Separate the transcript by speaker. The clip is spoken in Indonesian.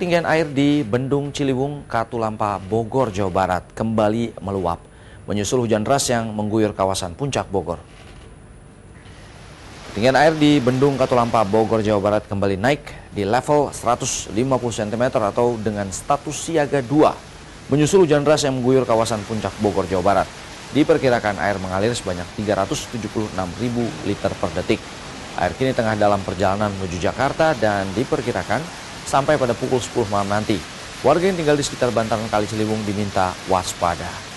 Speaker 1: ketinggian air di Bendung Ciliwung, Katulampa, Bogor, Jawa Barat kembali meluap, menyusul hujan deras yang mengguyur kawasan puncak Bogor. Ketinggian air di Bendung Katulampa, Bogor, Jawa Barat kembali naik di level 150 cm atau dengan status siaga 2, menyusul hujan deras yang mengguyur kawasan puncak Bogor, Jawa Barat. Diperkirakan air mengalir sebanyak 376 ribu liter per detik. Air kini tengah dalam perjalanan menuju Jakarta dan diperkirakan sampai pada pukul 10 malam nanti. Warga yang tinggal di sekitar bantaran Kali Ciliwung diminta waspada.